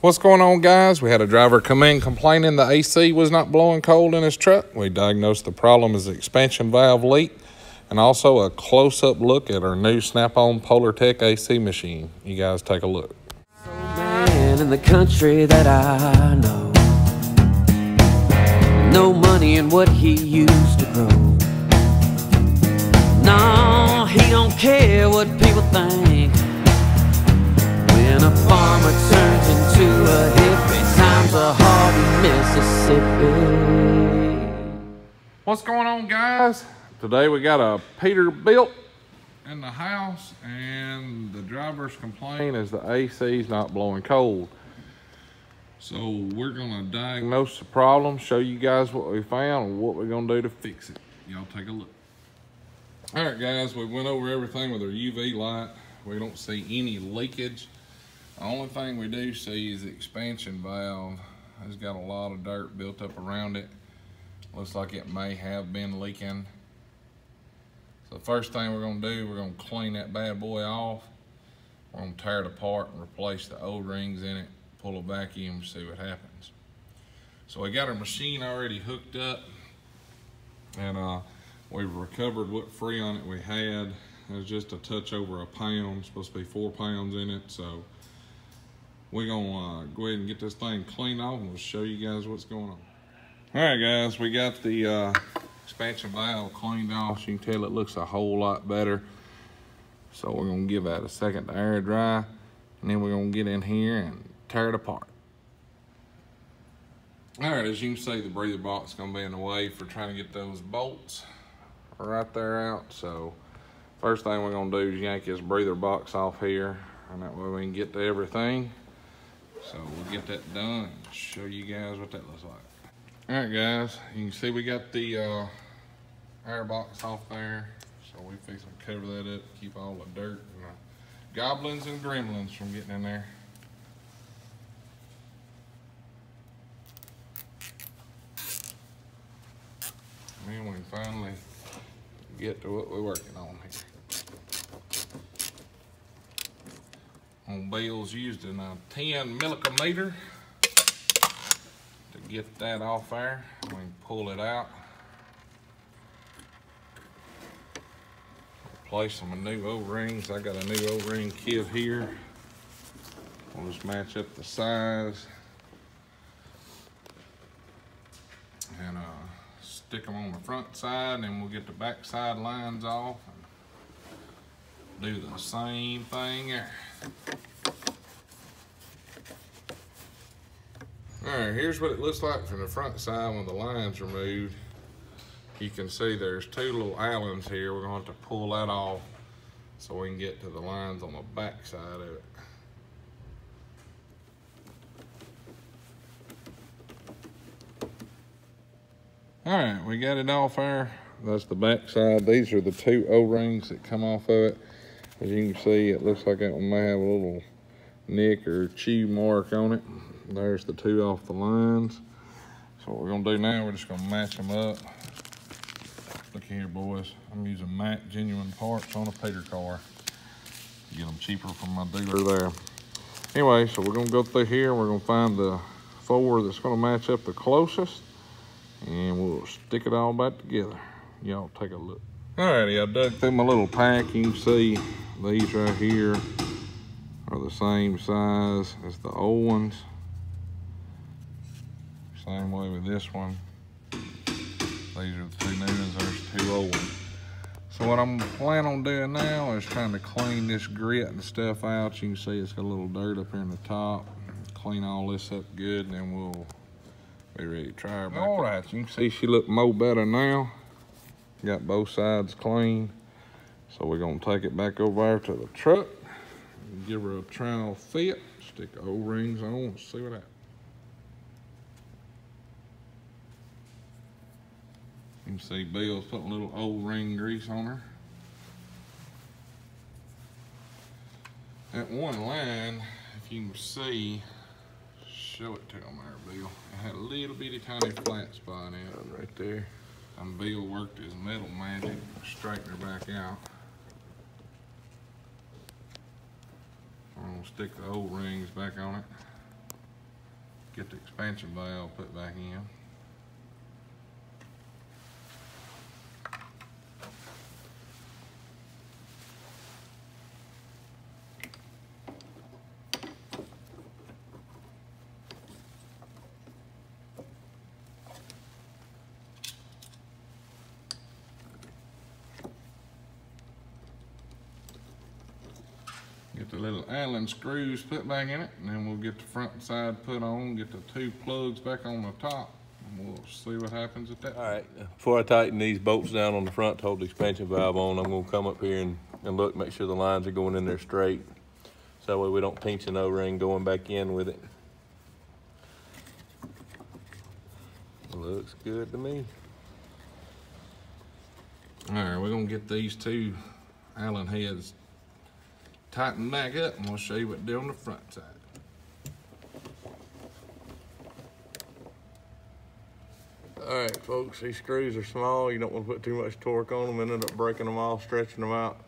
What's going on, guys? We had a driver come in complaining the AC was not blowing cold in his truck. We diagnosed the problem as expansion valve leak and also a close-up look at our new Snap-on PolarTek AC machine. You guys take a look. in the country that I know. No money in what he used to grow. No, he don't care what people think. What's going on, guys? Today we got a Peterbilt in the house, and the driver's complaint is the AC's not blowing cold. So we're gonna diagnose the problem, show you guys what we found, and what we're gonna do to fix it. Y'all take a look. All right, guys, we went over everything with our UV light. We don't see any leakage. The only thing we do see is the expansion valve. It's got a lot of dirt built up around it. Looks like it may have been leaking. So the first thing we're gonna do, we're gonna clean that bad boy off. We're gonna tear it apart and replace the O-rings in it, pull a vacuum, see what happens. So we got our machine already hooked up and uh, we've recovered what freon it we had. It was just a touch over a pound, supposed to be four pounds in it. So we're gonna uh, go ahead and get this thing cleaned off and we'll show you guys what's going on. All right, guys, we got the uh, expansion valve cleaned off. You can tell it looks a whole lot better. So we're gonna give that a second to air dry, and then we're gonna get in here and tear it apart. All right, as you can see, the breather box is gonna be in the way for trying to get those bolts right there out. So first thing we're gonna do is yank this breather box off here, and that way we can get to everything. So we'll get that done show you guys what that looks like. All right, guys, you can see we got the uh, air box off there. So we fix to cover that up, keep all the dirt and the goblins and gremlins from getting in there. And then we finally get to what we're working on here. On Bill's using a 10 millimeter get that off there. We can pull it out. Replace some new O-rings. I got a new O-ring kit here. We'll just match up the size. And uh, stick them on the front side and then we'll get the back side lines off. And do the same thing there. All right, here's what it looks like from the front side when the line's removed. You can see there's two little Allens here. We're gonna have to pull that off so we can get to the lines on the back side of it. All right, we got it off there. That's the back side. These are the two O-rings that come off of it. As you can see, it looks like it may have a little nick or chew mark on it. There's the two off the lines. So what we're gonna do now, we're just gonna match them up. Look here, boys. I'm using Mack genuine parts on a Peter car. Get them cheaper from my dealer there. Anyway, so we're gonna go through here. We're gonna find the four that's gonna match up the closest and we'll stick it all back together. Y'all take a look. Alrighty, I dug through my little pack. You can see these right here are the same size as the old ones. Same way with this one. These are the two new ones, there's two old ones. So what I'm planning on doing now is trying to clean this grit and stuff out. You can see it's got a little dirt up here in the top. Clean all this up good and then we'll be ready to try her back. All right, you can see she look more better now. Got both sides clean. So we're gonna take it back over there to the truck. Give her a trial fit. Stick O-rings on, see what happens. You see Bill's putting a little O-ring grease on her. That one line, if you can see, show it to him there, Bill. It had a little bitty tiny flat spot in it. Right there. And Bill worked his metal magic straightened her back out. I'm gonna stick the O-rings back on it. get the expansion valve put back in. Get the little Allen screws put back in it, and then we'll get the front side put on, get the two plugs back on the top, and we'll see what happens at that. All right, before I tighten these bolts down on the front to hold the expansion valve on, I'm gonna come up here and, and look, make sure the lines are going in there straight. So that way we don't pinch an O-ring going back in with it. Looks good to me. All right, we're gonna get these two Allen heads tightened back up, and we'll show you what to do on the front side. All right, folks, these screws are small. You don't want to put too much torque on them and end up breaking them off, stretching them out.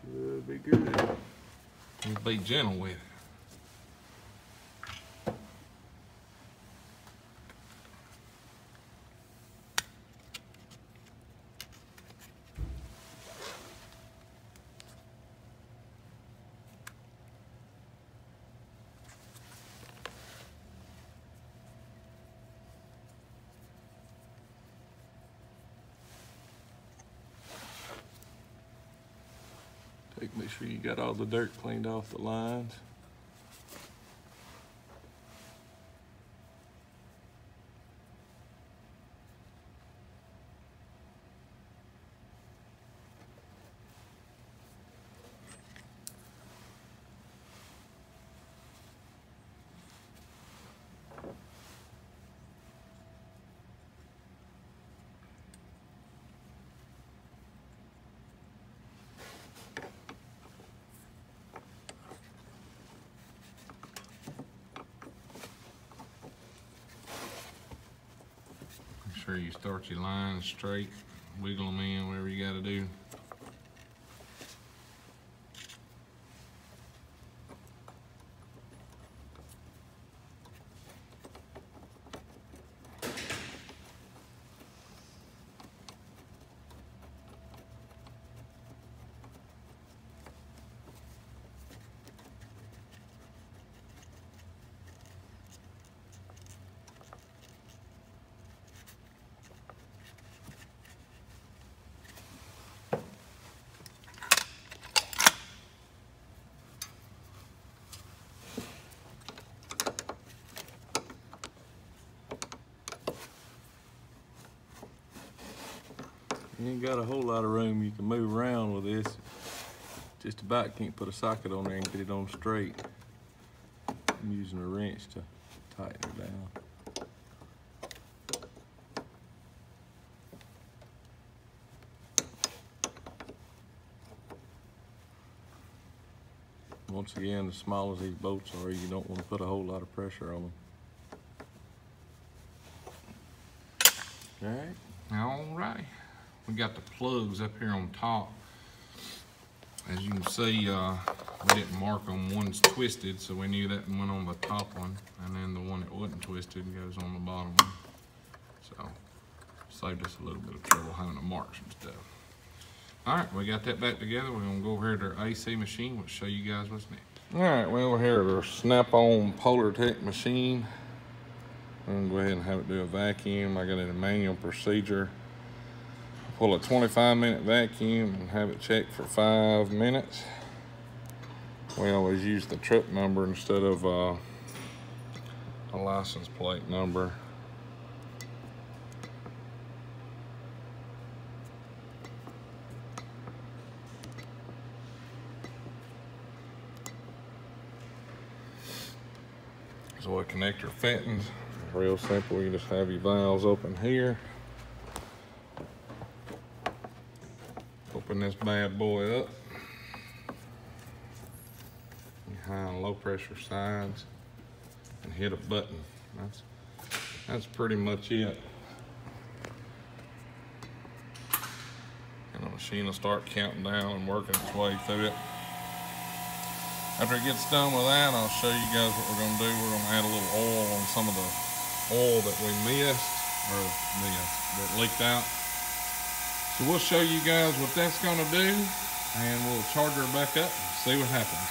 Should be good. Just be gentle with it. Make sure you got all the dirt cleaned off the lines. Sure you start your lines straight, wiggle them in, whatever you gotta do. You ain't got a whole lot of room you can move around with this. Just about can't put a socket on there and get it on straight. I'm using a wrench to tighten it down. Once again, as small as these bolts are, you don't want to put a whole lot of pressure on them. All right. All right, we got the plugs up here on top. As you can see, uh, we didn't mark them, one's twisted, so we knew that went on the top one, and then the one that wasn't twisted goes on the bottom one. So, saved us a little bit of trouble having to mark some stuff. All right, we got that back together. We're gonna go over here to our AC machine. We'll show you guys what's next. All right, well, we're here at our Snap-on PolarTek machine. I'm gonna go ahead and have it do a vacuum. I got it in manual procedure. Pull a 25 minute vacuum and have it checked for five minutes. We always use the trip number instead of uh, a license plate number. So a connector fittings, real simple. You just have your valves open here. Open this bad boy up. High and low pressure sides and hit a button. That's that's pretty much it. And the machine will start counting down and working its way through it. After it gets done with that, I'll show you guys what we're gonna do. We're gonna add a little oil on some of the oil that we missed, or missed, that leaked out. So we'll show you guys what that's gonna do, and we'll charge her back up and see what happens.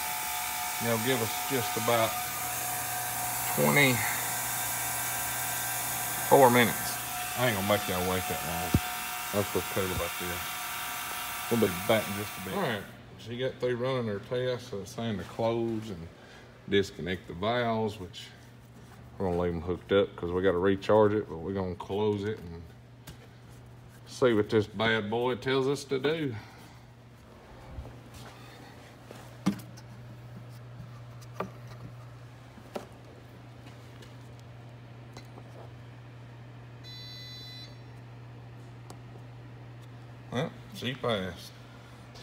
Y'all give us just about 24 minutes. I ain't gonna make y'all wait that long. That's what's cool about this. We'll be back in just a bit. All right, she got through running her test, so saying to close and disconnect the valves, which we're gonna leave them hooked up because we gotta recharge it, but we're gonna close it and see what this bad boy tells us to do. Well, she passed.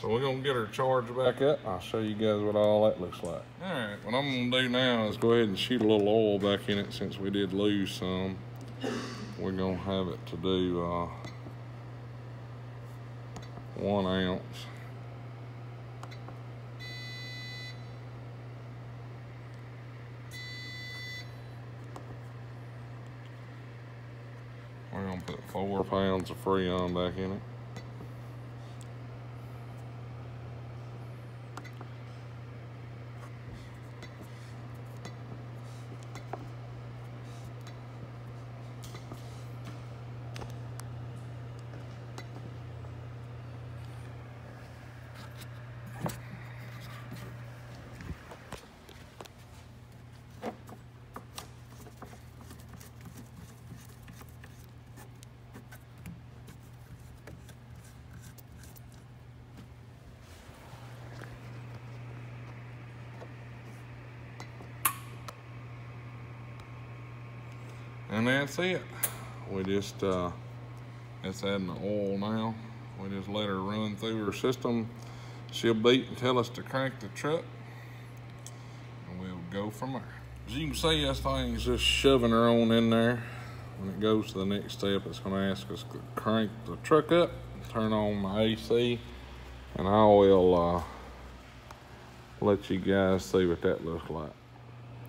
So we're gonna get her charged back up. I'll show you guys what all that looks like. All right, what I'm gonna do now is go ahead and shoot a little oil back in it since we did lose some. We're gonna have it to do uh, one ounce. We're gonna put four pounds of Freon back in it. And that's it. We just, uh, it's adding the oil now. We just let her run through her system. She'll beat and tell us to crank the truck. And we'll go from there. As you can see, this thing's just shoving her on in there. When it goes to the next step, it's gonna ask us to crank the truck up, turn on the AC, and I will uh, let you guys see what that looks like.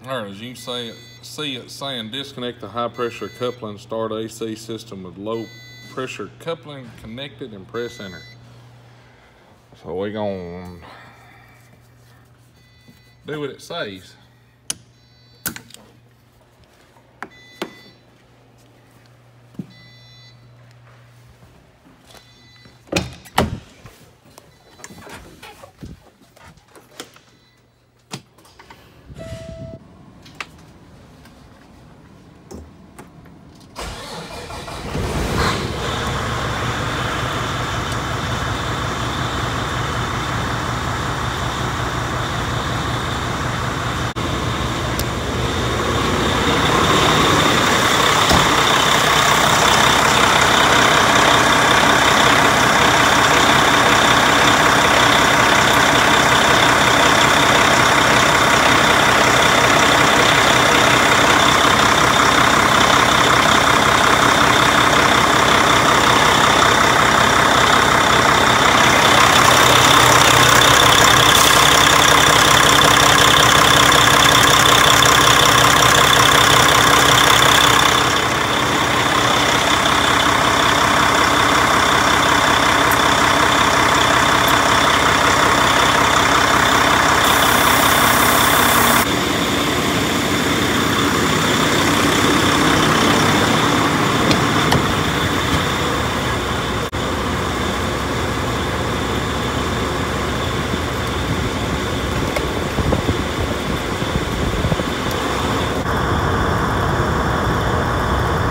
Right, as you it, see it saying disconnect the high pressure coupling, start AC system with low pressure coupling connected and press enter. So we gonna do what it says.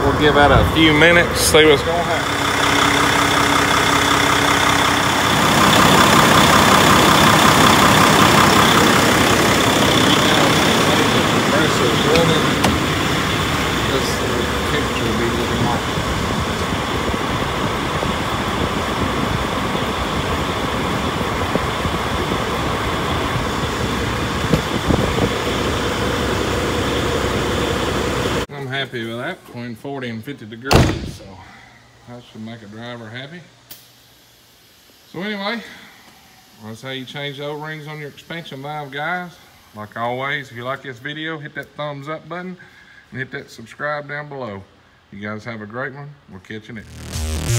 We'll give that a few minutes, see what's going to happen. Pressure's running. This temperature will be looking like. I'm between 40 and 50 degrees, so that should make a driver happy. So anyway, that's how you change the O-rings on your expansion valve, guys. Like always, if you like this video, hit that thumbs up button and hit that subscribe down below. You guys have a great one. We'll catch you next.